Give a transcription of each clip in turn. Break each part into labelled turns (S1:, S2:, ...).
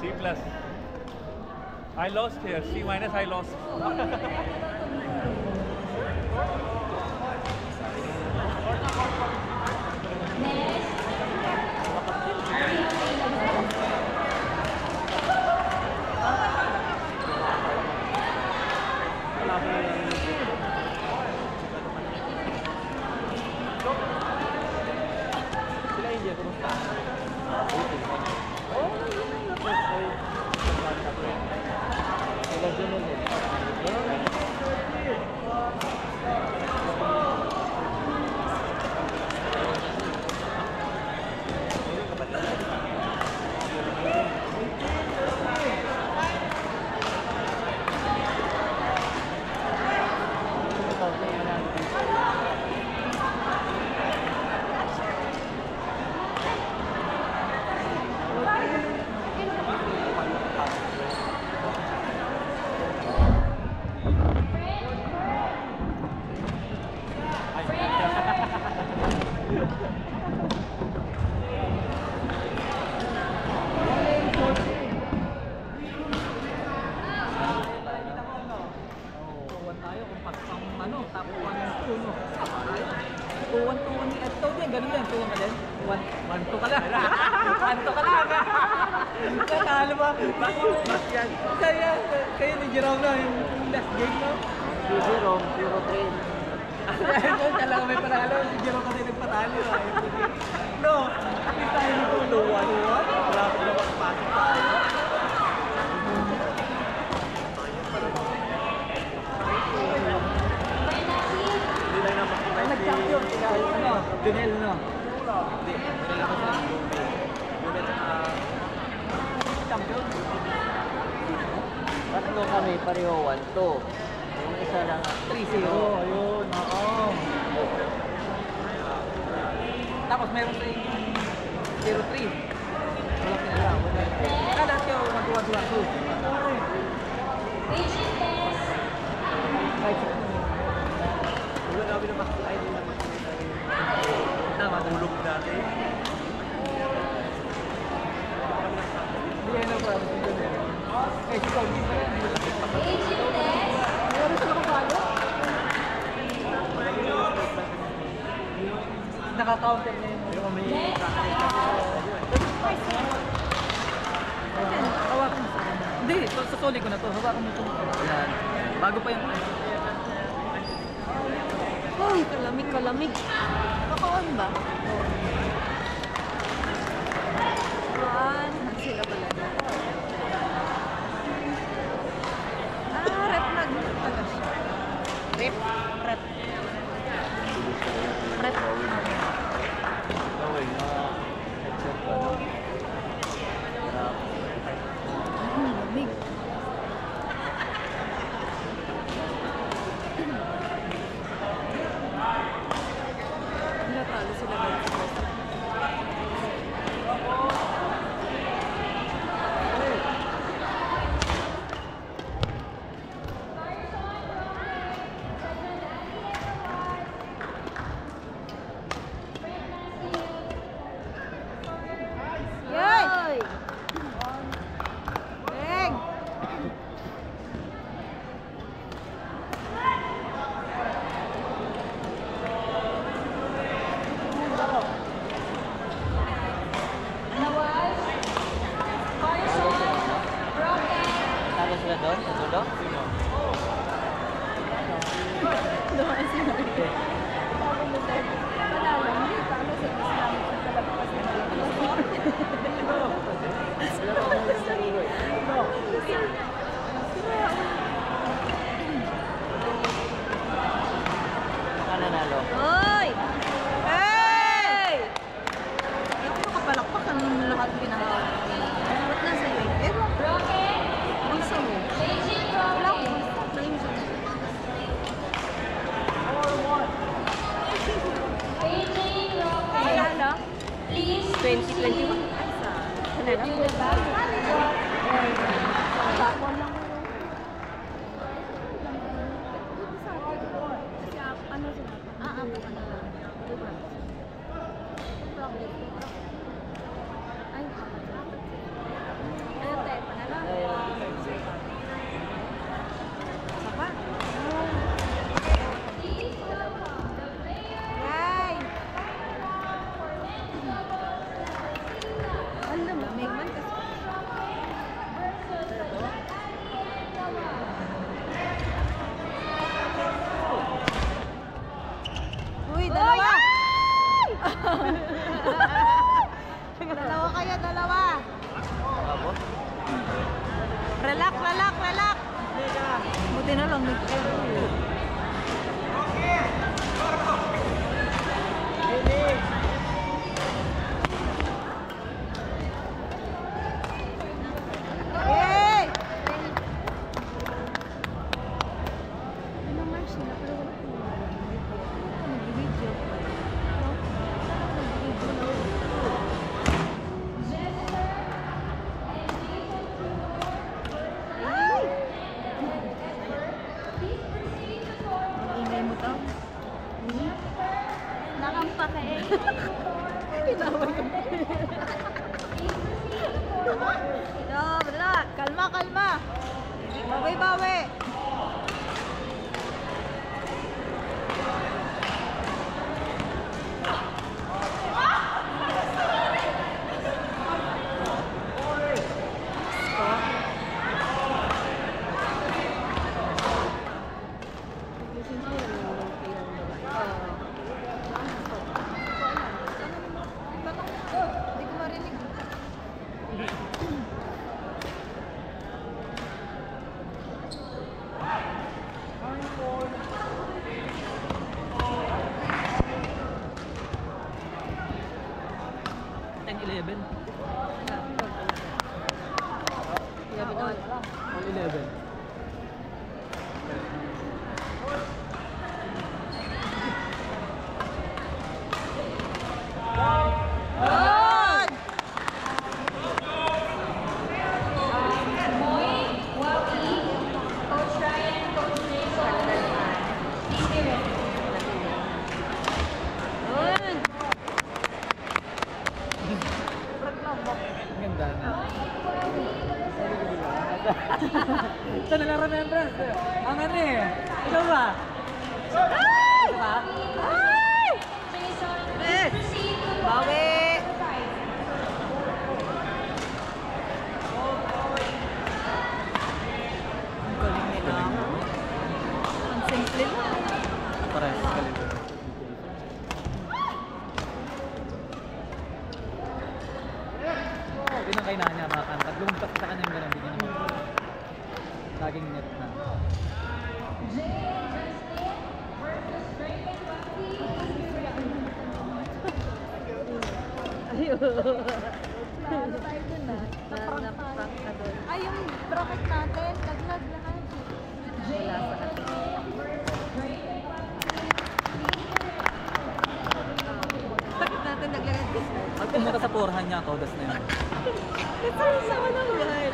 S1: C plus. I lost here. C minus I lost.
S2: Tuwan, tuwan ni Ito din, ganun din. Tuwan ka din? Tuwan, 1 2 ka lang. 1 2 ka lang. Kakalo ba? Bakit yan? Kaya, kayo ni Jerome na yung last game, no?
S3: 2-0, 0-3.
S2: Ito, talaga may panalo. Si Jerome kasi nagpatalo. ah. No, at least tayo nito, tuwan. Tuwan? Wala pa naman pasok tayo.
S3: Hindi lang na makita
S2: Ay, nag-champion sila. Ano? Junel, no?
S3: Hindi, hindi lang kasi yung Junel. Junel sa...
S2: Champion?
S3: Tatlo kami, pareho 1-2. Yung isa lang,
S2: 3-0. Ayun, oo. Tapos meron sa 0-3. Wala pinala. Wala. Ah, lahat yung mag-1-2. Kahit sa
S3: Wala namin na makita. Ay, hindi na makita.
S2: Tama.
S3: Tulog dati.
S2: Hindi yan ang problem dun eh. Eh, si Kobe pa rin. Meron sila kapalo? Naka-counter na yun.
S3: Yung may
S2: Hawakan mo. Hindi, sa- sa soli ko na to. Hawakan mo ito. Yan. Bago pa yung...
S4: Uy, kalamig, kalamig. Kakaon ba? Ang sila pala. Ah, rep na. Ano? Rep? Rep. Rep.
S3: Gawin na 別に騒もな
S4: い。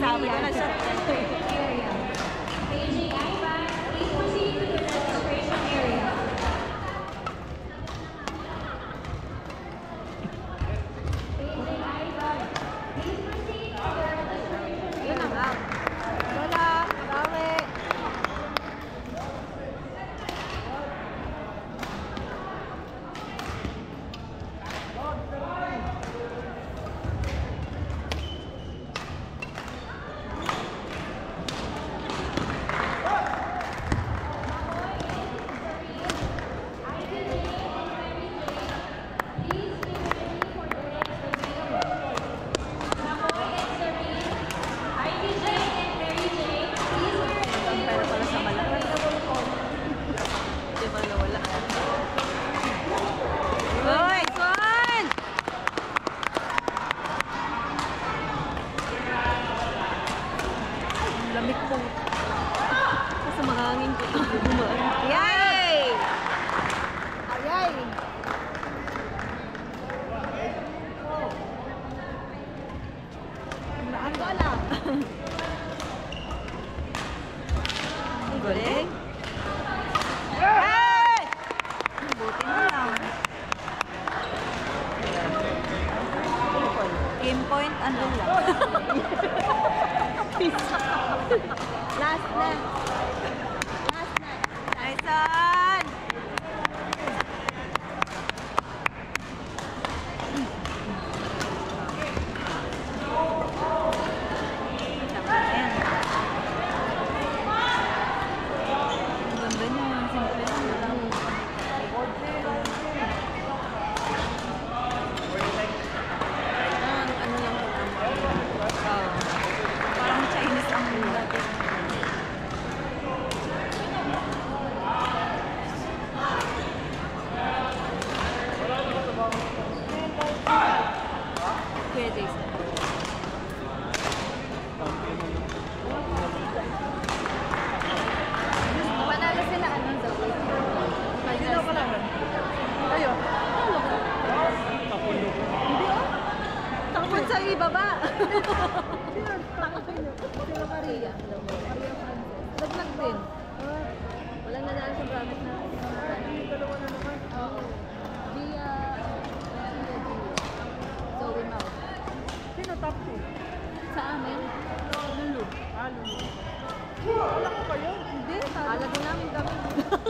S4: 三个人的身份对。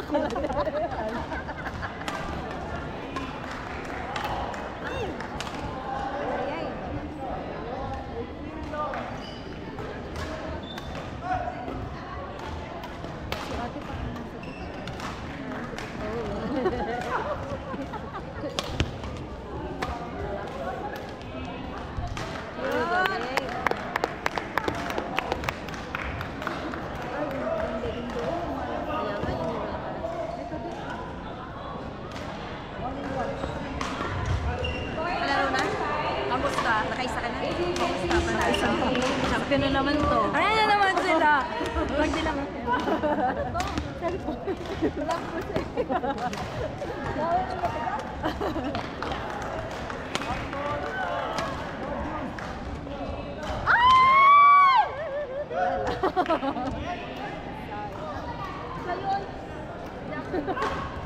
S3: ハハハハ!
S4: isa ka
S2: na.
S3: Kamusta pa
S4: na?
S3: Champion na naman to. Ayan na naman sila. Huwag nila
S4: mo.
S3: Ah!
S4: Ayun!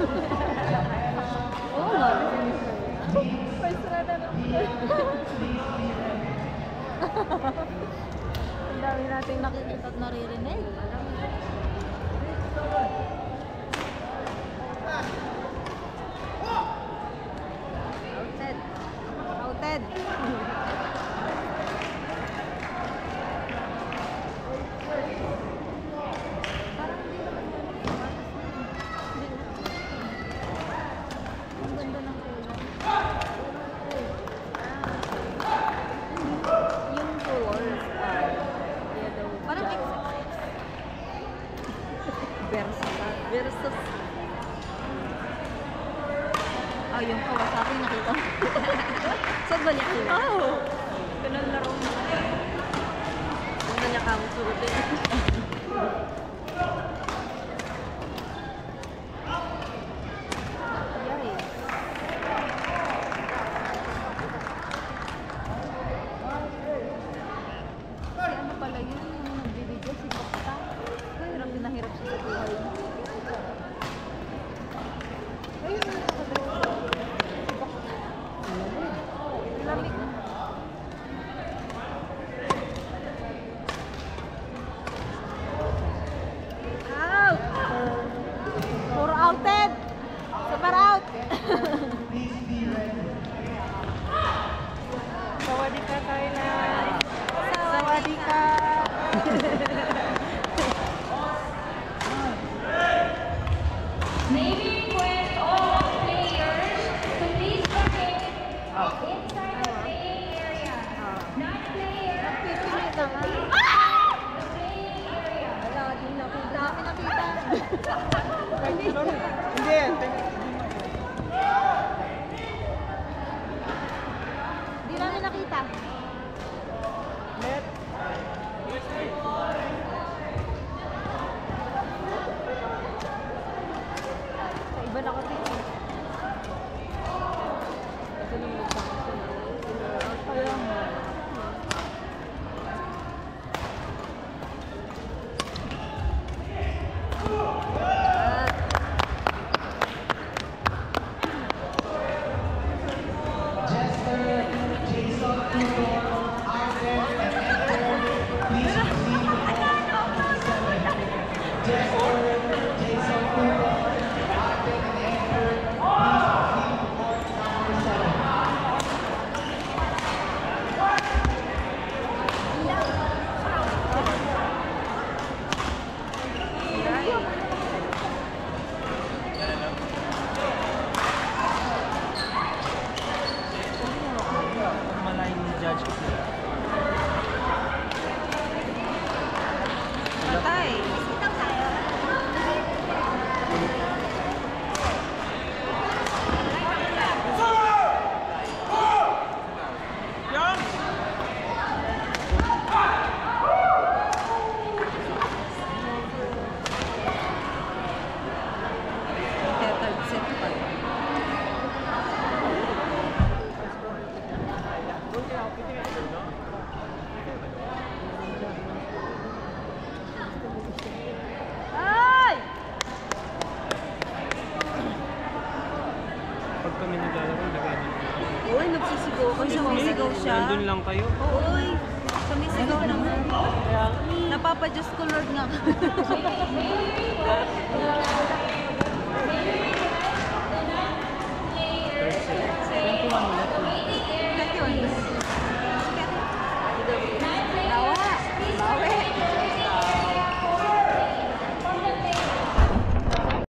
S4: Ang dami nating nakikita at naririnig. Alam. versus. Versus oh yung Kawasaki nakita mo. Saan ba niya kayo? oh pinalaro na
S5: kayo
S4: kung na niya kamo